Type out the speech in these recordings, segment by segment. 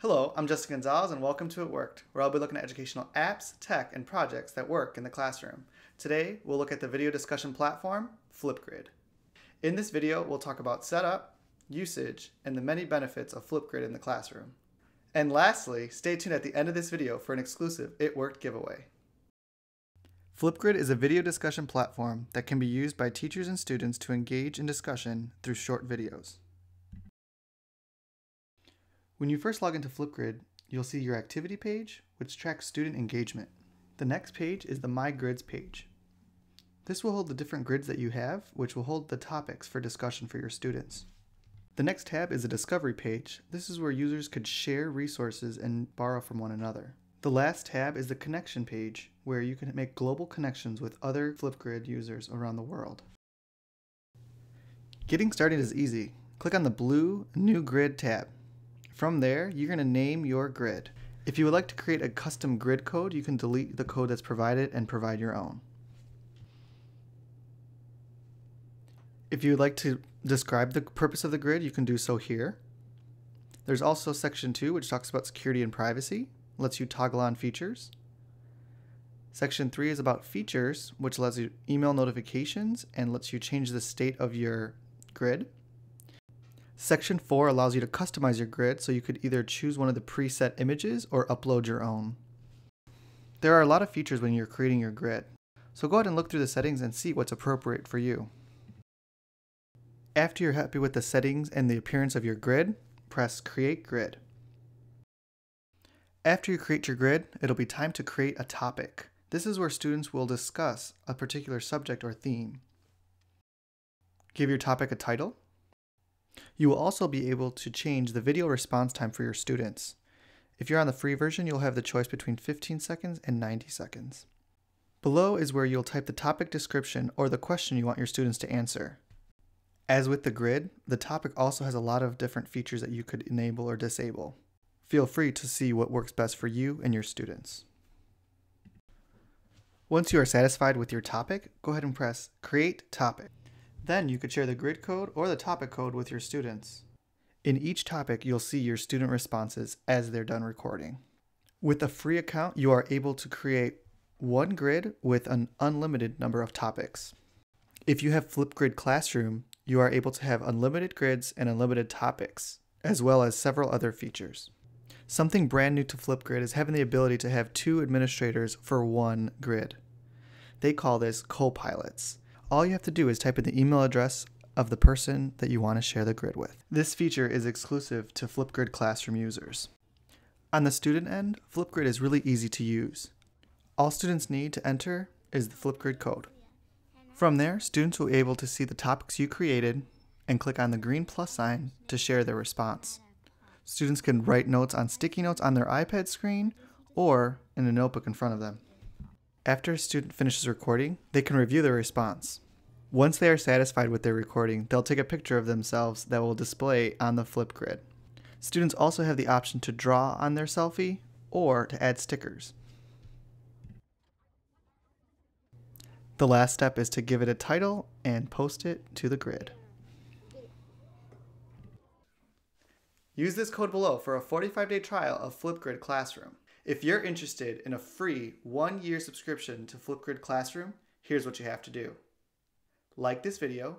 Hello, I'm Justin Gonzalez and welcome to It Worked, where I'll be looking at educational apps, tech, and projects that work in the classroom. Today, we'll look at the video discussion platform, Flipgrid. In this video, we'll talk about setup, usage, and the many benefits of Flipgrid in the classroom. And lastly, stay tuned at the end of this video for an exclusive It Worked giveaway. Flipgrid is a video discussion platform that can be used by teachers and students to engage in discussion through short videos. When you first log into Flipgrid, you'll see your activity page, which tracks student engagement. The next page is the My Grids page. This will hold the different grids that you have, which will hold the topics for discussion for your students. The next tab is the Discovery page. This is where users could share resources and borrow from one another. The last tab is the Connection page, where you can make global connections with other Flipgrid users around the world. Getting started is easy. Click on the blue New Grid tab. From there, you're going to name your grid. If you would like to create a custom grid code, you can delete the code that's provided and provide your own. If you would like to describe the purpose of the grid, you can do so here. There's also section 2, which talks about security and privacy, lets you toggle on features. Section 3 is about features, which lets you email notifications and lets you change the state of your grid. Section 4 allows you to customize your grid so you could either choose one of the preset images or upload your own. There are a lot of features when you're creating your grid, so go ahead and look through the settings and see what's appropriate for you. After you're happy with the settings and the appearance of your grid, press Create Grid. After you create your grid, it'll be time to create a topic. This is where students will discuss a particular subject or theme. Give your topic a title you will also be able to change the video response time for your students. If you're on the free version, you'll have the choice between 15 seconds and 90 seconds. Below is where you'll type the topic description or the question you want your students to answer. As with the grid, the topic also has a lot of different features that you could enable or disable. Feel free to see what works best for you and your students. Once you are satisfied with your topic, go ahead and press Create Topic. Then you could share the grid code or the topic code with your students. In each topic, you'll see your student responses as they're done recording. With a free account, you are able to create one grid with an unlimited number of topics. If you have Flipgrid Classroom, you are able to have unlimited grids and unlimited topics, as well as several other features. Something brand new to Flipgrid is having the ability to have two administrators for one grid. They call this co-pilots all you have to do is type in the email address of the person that you want to share the grid with. This feature is exclusive to Flipgrid Classroom users. On the student end, Flipgrid is really easy to use. All students need to enter is the Flipgrid code. From there, students will be able to see the topics you created and click on the green plus sign to share their response. Students can write notes on sticky notes on their iPad screen or in a notebook in front of them. After a student finishes recording, they can review their response. Once they are satisfied with their recording, they'll take a picture of themselves that will display on the Flipgrid. Students also have the option to draw on their selfie or to add stickers. The last step is to give it a title and post it to the grid. Use this code below for a 45-day trial of Flipgrid Classroom. If you're interested in a free one year subscription to Flipgrid Classroom, here's what you have to do like this video,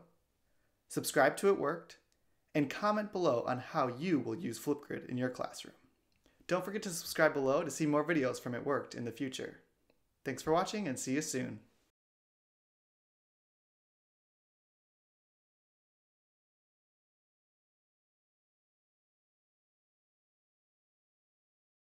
subscribe to It Worked, and comment below on how you will use Flipgrid in your classroom. Don't forget to subscribe below to see more videos from It Worked in the future. Thanks for watching and see you soon.